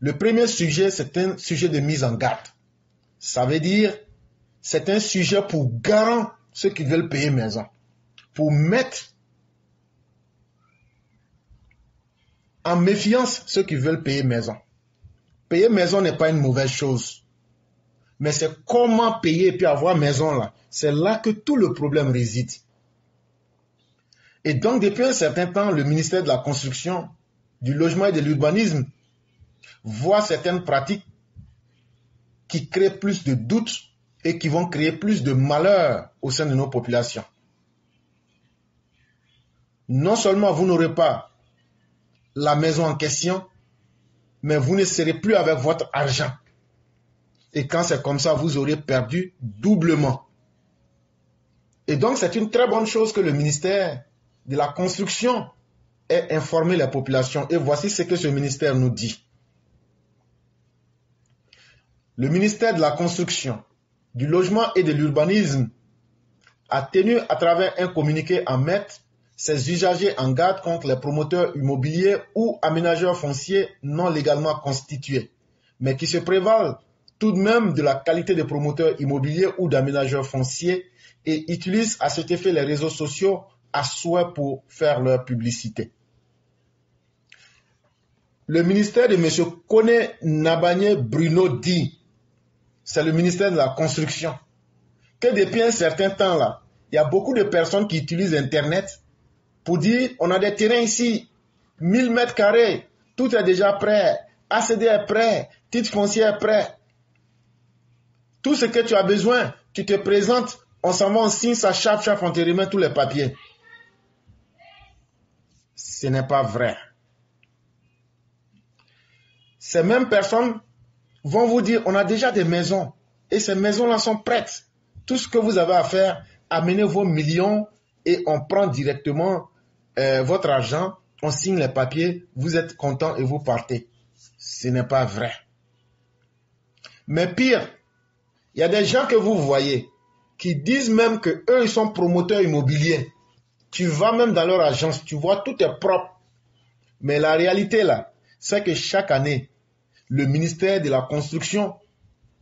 Le premier sujet, c'est un sujet de mise en garde. Ça veut dire, c'est un sujet pour garantir ceux qui veulent payer maison. Pour mettre en méfiance ceux qui veulent payer maison. Payer maison n'est pas une mauvaise chose. Mais c'est comment payer et puis avoir maison là. C'est là que tout le problème réside. Et donc, depuis un certain temps, le ministère de la Construction, du Logement et de l'Urbanisme voit certaines pratiques qui créent plus de doutes et qui vont créer plus de malheur au sein de nos populations. Non seulement vous n'aurez pas la maison en question, mais vous ne serez plus avec votre argent. Et quand c'est comme ça, vous aurez perdu doublement. Et donc, c'est une très bonne chose que le ministère de la Construction ait informé la population. Et voici ce que ce ministère nous dit. Le ministère de la Construction, du Logement et de l'Urbanisme a tenu à travers un communiqué à mettre ses usagers en garde contre les promoteurs immobiliers ou aménageurs fonciers non légalement constitués, mais qui se prévalent tout de même de la qualité des promoteurs immobiliers ou d'aménageurs fonciers et utilisent à cet effet les réseaux sociaux à souhait pour faire leur publicité. Le ministère de M. Kone Nabanye Bruno dit c'est le ministère de la Construction. Que depuis un certain temps là, il y a beaucoup de personnes qui utilisent Internet pour dire on a des terrains ici, 1000 mètres carrés, tout est déjà prêt, ACD est prêt, titre foncier est prêt. Tout ce que tu as besoin, tu te présentes, on s'en va, on signe ça, chap, chap, on te remet tous les papiers. Ce n'est pas vrai. Ces mêmes personnes vont vous dire, on a déjà des maisons et ces maisons-là sont prêtes. Tout ce que vous avez à faire, amenez vos millions et on prend directement euh, votre argent, on signe les papiers, vous êtes content et vous partez. Ce n'est pas vrai. Mais pire, il y a des gens que vous voyez qui disent même que eux ils sont promoteurs immobiliers. Tu vas même dans leur agence, tu vois tout est propre. Mais la réalité là, c'est que chaque année, le ministère de la Construction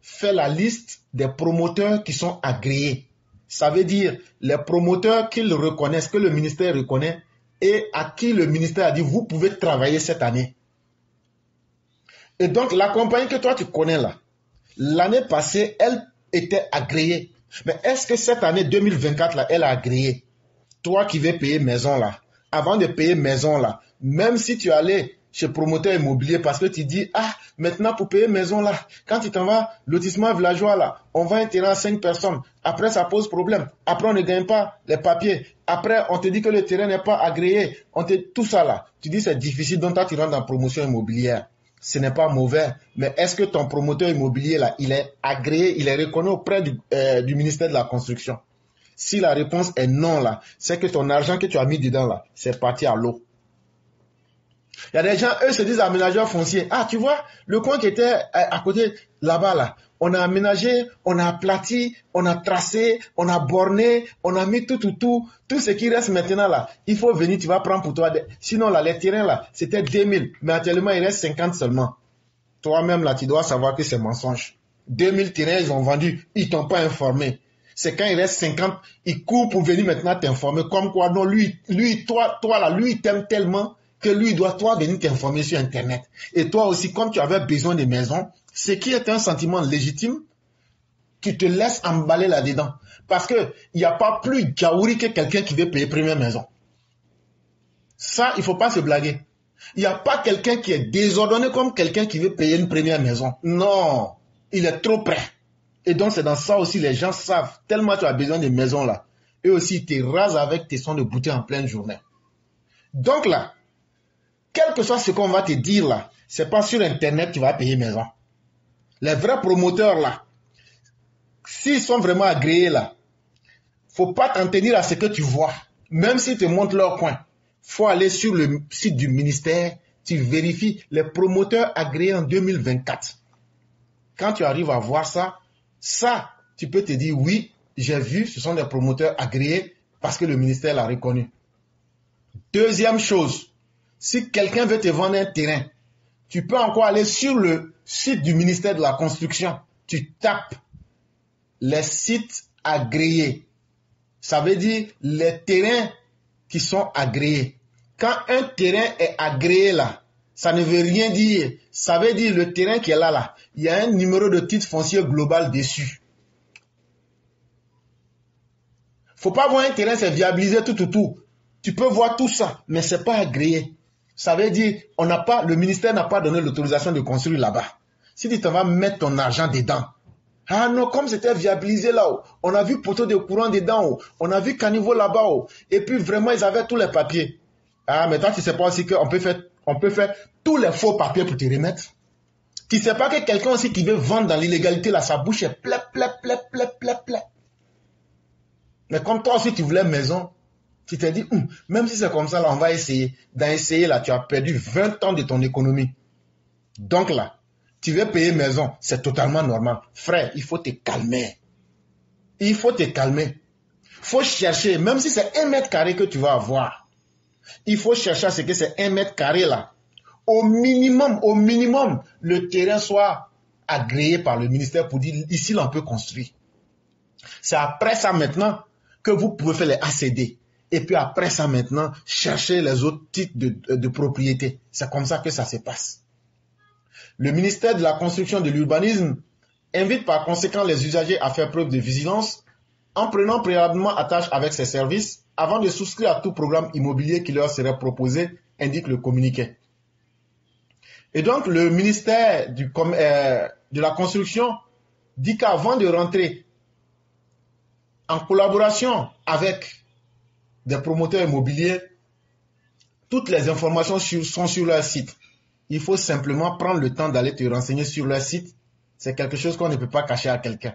fait la liste des promoteurs qui sont agréés. Ça veut dire les promoteurs qu'ils reconnaissent, que le ministère reconnaît, et à qui le ministère a dit, vous pouvez travailler cette année. Et donc, la compagnie que toi tu connais là, l'année passée, elle était agréée. Mais est-ce que cette année 2024 là, elle a agréé? Toi qui veux payer maison là, avant de payer maison là, même si tu allais chez promoteur immobilier parce que tu dis, ah, maintenant pour payer maison là, quand tu t'en vas, lotissement villageois là, on va intégrer à 5 personnes. Après, ça pose problème. Après, on ne gagne pas les papiers. Après, on te dit que le terrain n'est pas agréé. On te, tout ça là. Tu dis c'est difficile, donc toi tu rentres dans la promotion immobilière. Ce n'est pas mauvais, mais est-ce que ton promoteur immobilier là, il est agréé, il est reconnu auprès du, euh, du ministère de la construction? Si la réponse est non là, c'est que ton argent que tu as mis dedans là, c'est parti à l'eau. Il y a des gens, eux se disent aménageurs fonciers. Ah, tu vois, le coin qui était à, côté là-bas, là, on a aménagé, on a aplati, on a tracé, on a borné, on a mis tout, tout, tout. Tout ce qui reste maintenant là, il faut venir, tu vas prendre pour toi. Sinon, là, les terrains là, c'était 2000, mais actuellement, il reste 50 seulement. Toi-même là, tu dois savoir que c'est mensonge. 2000 terrains, ils ont vendu, ils t'ont pas informé. C'est quand il reste 50, ils courent pour venir maintenant t'informer. Comme quoi, non, lui, lui, toi, toi là, lui, il t'aime tellement que lui doit toi venir t'informer sur Internet. Et toi aussi, comme tu avais besoin de maison, ce qui est un sentiment légitime, tu te laisses emballer là-dedans. Parce qu'il n'y a pas plus jaouri que quelqu'un qui veut payer première maison. Ça, il faut pas se blaguer. Il n'y a pas quelqu'un qui est désordonné comme quelqu'un qui veut payer une première maison. Non, il est trop près. Et donc, c'est dans ça aussi, les gens savent, tellement tu as besoin de maison là. Eux aussi, ils te rasent avec tes sons de bouteille en pleine journée. Donc là, quel que soit ce qu'on va te dire là, c'est pas sur Internet que tu vas payer maison. Les vrais promoteurs là, s'ils sont vraiment agréés là, faut pas t'en tenir à ce que tu vois. Même s'ils te montrent leur coin, faut aller sur le site du ministère, tu vérifies les promoteurs agréés en 2024. Quand tu arrives à voir ça, ça, tu peux te dire oui, j'ai vu, ce sont des promoteurs agréés parce que le ministère l'a reconnu. Deuxième chose, si quelqu'un veut te vendre un terrain, tu peux encore aller sur le site du ministère de la Construction. Tu tapes les sites agréés. Ça veut dire les terrains qui sont agréés. Quand un terrain est agréé là, ça ne veut rien dire. Ça veut dire le terrain qui est là, là, il y a un numéro de titre foncier global dessus. Faut pas voir un terrain, c'est viabilisé tout, tout, tout. Tu peux voir tout ça, mais c'est pas agréé. Ça veut dire, on n'a pas, le ministère n'a pas donné l'autorisation de construire là-bas. Si tu vas mettre ton argent dedans, ah non, comme c'était viabilisé là-haut, on a vu poteau de courant dedans, on a vu caniveau là-bas, et puis vraiment ils avaient tous les papiers. Ah, mais toi tu sais pas aussi qu'on peut faire, faire tous les faux papiers pour te remettre. Tu sais pas que quelqu'un aussi qui veut vendre dans l'illégalité là, sa bouche est plein, plein, plein, plein, plein, plein. Mais comme toi aussi tu voulais maison, tu t'es dit, hum, même si c'est comme ça là, on va essayer. Dans essayer là, tu as perdu 20 ans de ton économie. Donc là, tu veux payer maison, c'est totalement normal. Frère, il faut te calmer. Il faut te calmer. Il faut chercher, même si c'est un mètre carré que tu vas avoir, il faut chercher à ce que c'est un mètre carré là. Au minimum, au minimum, le terrain soit agréé par le ministère pour dire ici l'on peut construire. C'est après ça maintenant que vous pouvez faire les ACD. Et puis après ça maintenant, chercher les autres types de, de propriété. C'est comme ça que ça se passe. Le ministère de la Construction et de l'Urbanisme invite par conséquent les usagers à faire preuve de vigilance en prenant préalablement attache avec ses services avant de souscrire à tout programme immobilier qui leur serait proposé, indique le communiqué. Et donc le ministère euh, de la Construction dit qu'avant de rentrer en collaboration avec des promoteurs immobiliers, toutes les informations sont sur leur site. Il faut simplement prendre le temps d'aller te renseigner sur leur site. C'est quelque chose qu'on ne peut pas cacher à quelqu'un.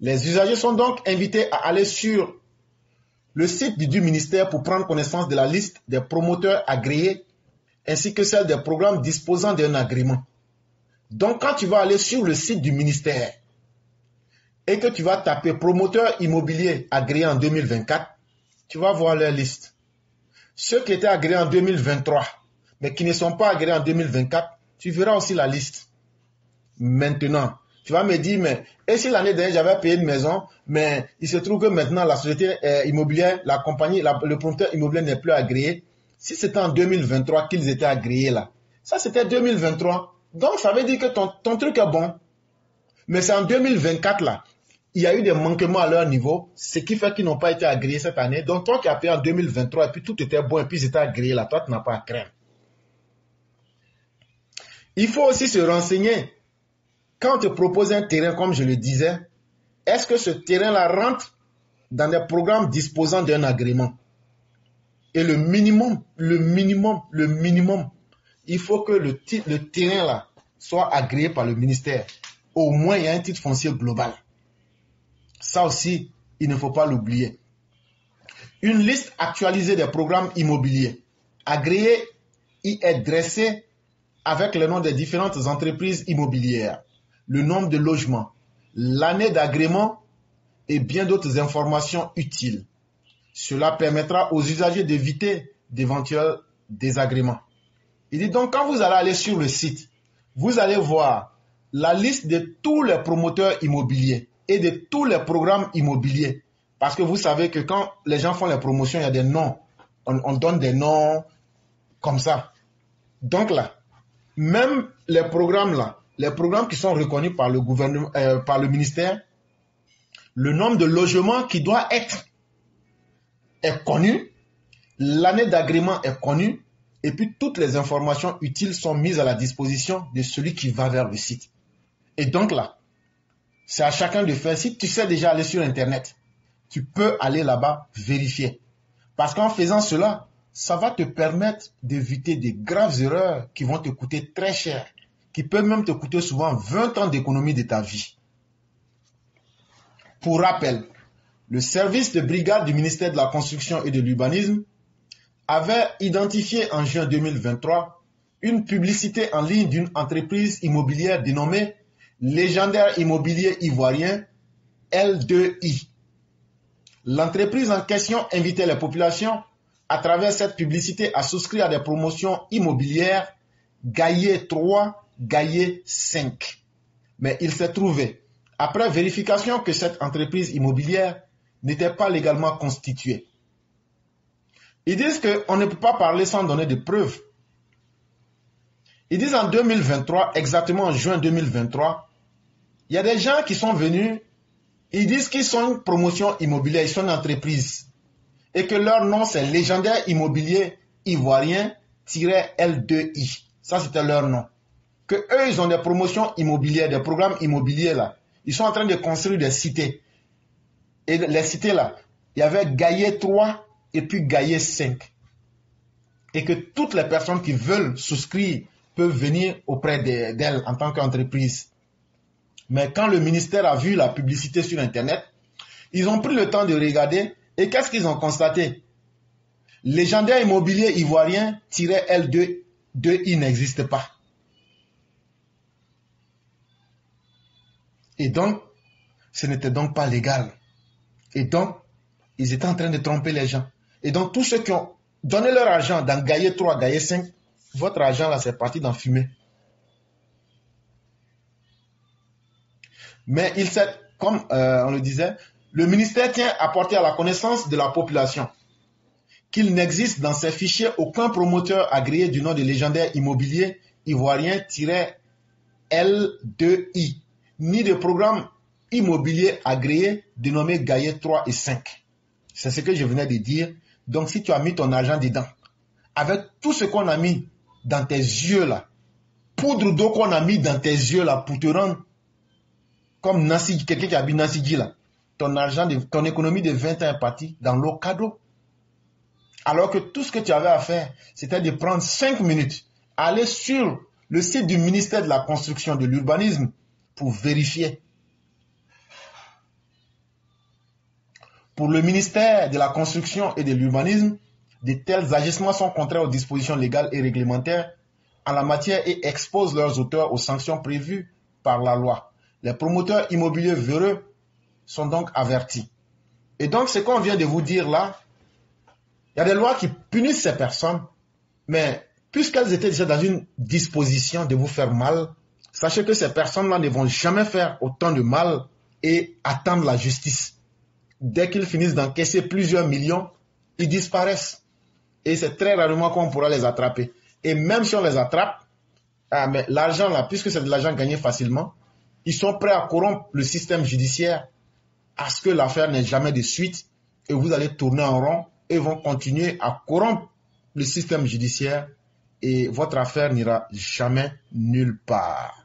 Les usagers sont donc invités à aller sur le site du ministère pour prendre connaissance de la liste des promoteurs agréés ainsi que celle des programmes disposant d'un agrément. Donc quand tu vas aller sur le site du ministère et que tu vas taper promoteur immobilier agréé en 2024, tu vas voir leur liste. Ceux qui étaient agréés en 2023, mais qui ne sont pas agréés en 2024, tu verras aussi la liste. Maintenant, tu vas me dire, mais et si l'année dernière j'avais payé une maison, mais il se trouve que maintenant la société immobilière, la compagnie, le promoteur immobilier n'est plus agréé. Si c'était en 2023 qu'ils étaient agréés là, ça c'était 2023. Donc ça veut dire que ton, ton truc est bon. Mais c'est en 2024 là il y a eu des manquements à leur niveau, ce qui fait qu'ils n'ont pas été agréés cette année. Donc, toi qui as payé en 2023 et puis tout était bon et puis ils étaient agréés là, toi tu n'as pas à craindre. Il faut aussi se renseigner. Quand on te propose un terrain, comme je le disais, est-ce que ce terrain-là rentre dans des programmes disposant d'un agrément? Et le minimum, le minimum, le minimum, il faut que le, le terrain-là soit agréé par le ministère. Au moins, il y a un titre foncier global. Ça aussi, il ne faut pas l'oublier. Une liste actualisée des programmes immobiliers agréés y est dressée avec le nom des différentes entreprises immobilières, le nombre de logements, l'année d'agrément et bien d'autres informations utiles. Cela permettra aux usagers d'éviter d'éventuels désagréments. Il dit donc quand vous allez aller sur le site, vous allez voir la liste de tous les promoteurs immobiliers et de tous les programmes immobiliers. Parce que vous savez que quand les gens font les promotions, il y a des noms. On, donne des noms comme ça. Donc là, même les programmes là, les programmes qui sont reconnus par le gouvernement, euh, par le ministère, le nombre de logements qui doit être est connu, l'année d'agrément est connue, et puis toutes les informations utiles sont mises à la disposition de celui qui va vers le site. Et donc là, c'est à chacun de faire. Si tu sais déjà aller sur Internet, tu peux aller là-bas vérifier. Parce qu'en faisant cela, ça va te permettre d'éviter des graves erreurs qui vont te coûter très cher, qui peuvent même te coûter souvent 20 ans d'économie de ta vie. Pour rappel, le service de brigade du ministère de la Construction et de l'Urbanisme avait identifié en juin 2023 une publicité en ligne d'une entreprise immobilière dénommée légendaire immobilier ivoirien L2I. L'entreprise en question invitait les populations à travers cette publicité à souscrire à des promotions immobilières Gaillet 3, Gaillet 5. Mais il s'est trouvé, après vérification, que cette entreprise immobilière n'était pas légalement constituée. Ils disent qu'on ne peut pas parler sans donner de preuves. Ils disent en 2023, exactement en juin 2023, il y a des gens qui sont venus, ils disent qu'ils sont une promotion immobilière, ils sont une entreprise. Et que leur nom c'est Légendaire Immobilier Ivoirien-L2I. Ça c'était leur nom. Que eux, ils ont des promotions immobilières, des programmes immobiliers là. Ils sont en train de construire des cités. Et les cités là, il y avait Gaillet 3 et puis Gaillet 5. Et que toutes les personnes qui veulent souscrire peuvent venir auprès d'elles en tant qu'entreprise. Mais quand le ministère a vu la publicité sur Internet, ils ont pris le temps de regarder et qu'est-ce qu'ils ont constaté? Légendaire immobilier ivoirien-L2 2i n'existe pas. Et donc, ce n'était donc pas légal. Et donc, ils étaient en train de tromper les gens. Et donc, tous ceux qui ont donné leur argent dans Gaillet 3, Gaillet 5, votre argent là, c'est parti dans fumée. Mais il sait, comme euh, on le disait, le ministère tient à porter à la connaissance de la population qu'il n'existe dans ses fichiers aucun promoteur agréé du nom de légendaire immobilier ivoirien-L2I, ni de programme immobilier agréé dénommé Gaillet 3 et 5. C'est ce que je venais de dire. Donc si tu as mis ton argent dedans, avec tout ce qu'on a mis dans tes yeux là, poudre d'eau qu'on a mis dans tes yeux là pour te rendre comme quelqu'un qui habite Nancy là, ton argent, ton économie de 20 ans est partie dans l'eau cadeau. Alors que tout ce que tu avais à faire, c'était de prendre 5 minutes, aller sur le site du ministère de la Construction de l'Urbanisme pour vérifier. Pour le ministère de la Construction et de l'Urbanisme, de tels agissements sont contraires aux dispositions légales et réglementaires en la matière et exposent leurs auteurs aux sanctions prévues par la loi. Les promoteurs immobiliers véreux sont donc avertis. Et donc, ce qu'on vient de vous dire là, il y a des lois qui punissent ces personnes, mais puisqu'elles étaient déjà dans une disposition de vous faire mal, sachez que ces personnes-là ne vont jamais faire autant de mal et attendre la justice. Dès qu'ils finissent d'encaisser plusieurs millions, ils disparaissent. Et c'est très rarement qu'on pourra les attraper. Et même si on les attrape, ah, mais l'argent là, puisque c'est de l'argent gagné facilement, ils sont prêts à corrompre le système judiciaire à ce que l'affaire n'ait jamais de suite et vous allez tourner en rond et vont continuer à corrompre le système judiciaire et votre affaire n'ira jamais nulle part.